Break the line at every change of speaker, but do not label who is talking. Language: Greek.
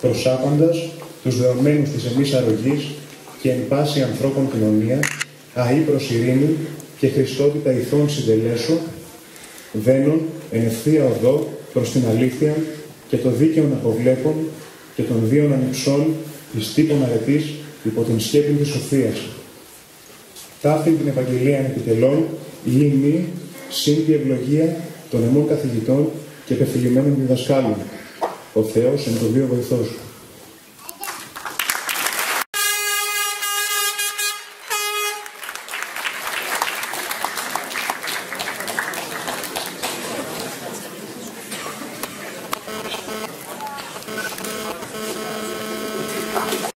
προσάπαντας τους δεωμένους της εμείς αρρωγής και εν πάση ανθρώπων κοινωνίας, αή προς ειρήνη και χριστότητα ηθών συντελέσου, βαίνουν εν ευθεία οδό προς την αλήθεια και το δίκαιο αποβλέπων και των δύο ανυψών εις τύπων αρετής υπό την σκέπη της σοφίας. Ταύτην την Ευαγγελία επιτελών, η μη, συν τη ευλογία των εμών καθηγητών και επεφυλημένων διδασκάλων. O Teošen dobio ga i Sošu.